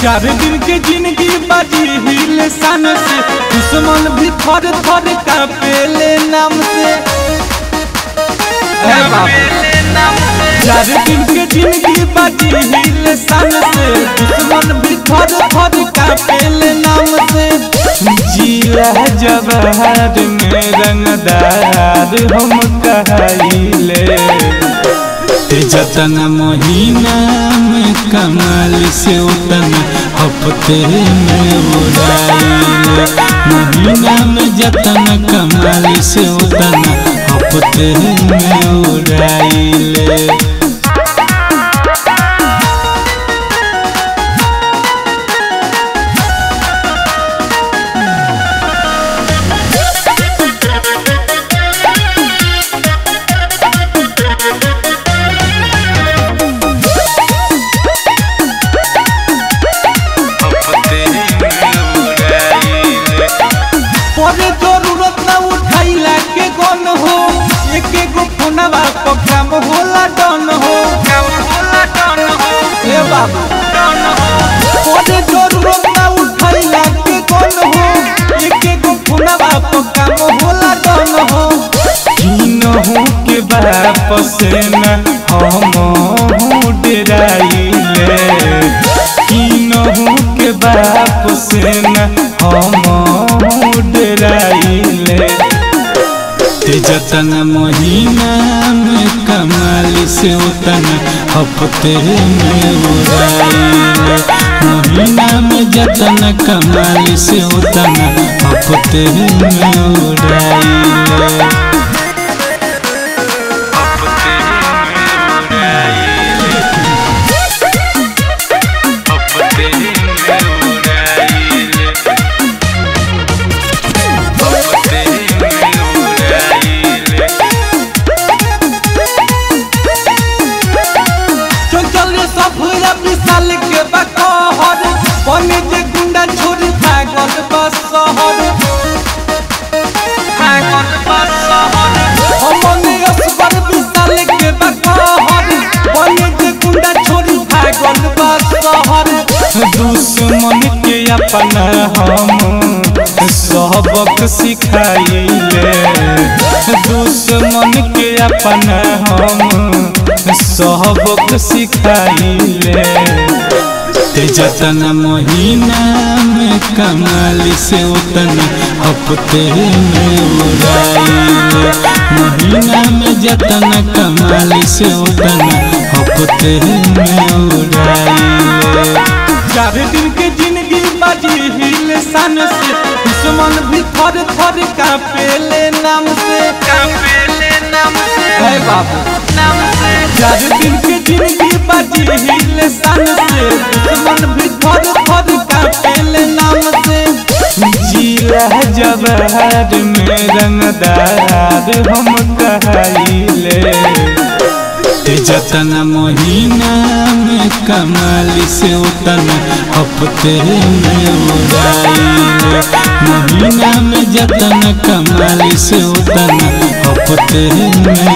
चार दिन के ज़िंदगी बाजी हिल सन से, दुश्मन भी थर थर का पेले नाम से। से चार दिन के ज़िंदगी बाजी हिल से। दुश्मन भी का पेले नाम से। में रंगदार हम जतन महीना में कमाल से उतन हफ़्ते में उड़ाइले महीना में जतन कमाल से उतन हफ़्ते में उड़ाइले फोनवा पर काम होला डन हो। कब होला टन हो। ए बाबू। टन हो परे ज़रूरत ना उठाइला के गन हो? एक एगो फोनवा पर काम होला डन हो। किनहु के बाप से न हम हूँ डराइले किनहु के बाप से न हम हूँ डराइले ते जतन मोहिना में कमाल से उतन हफ़्ते में उड़ाई। मोहिना में जतन कमाल से उतन हफ़्ते में उड़ाइले चंचल रे के बकहर बने जे गुंडा छोरी भागल बस भागल बस हमने असबर विशाल के बकहर बने जे गुंडा छोरी भागल बस दुश्मन के अपना हम सबक सिखाइले। दुश्मन के अपना हम सबक सिखाइले। ते जतन महीना में कमाल से उतन हफ़्ते में उड़ाइले। महीना में जतन कमाल से उतन हफ़्ते में उड़ाइले। चार दिन के ज़िंदगी बाजी हिल सन से दुश्मन भी थर थर का पेले नाम से। कापेले नाम से। है बाबू। नाम चार दिन के ज़िंदगी बाजी हिल से। भी का पेले नाम से। जिला जवाहर में रंगदार हम कहाइले। ते जतन महीना में कमाल से उतन हफ़्ते में महीना में जतन कमाल से उतन हफ़्ते में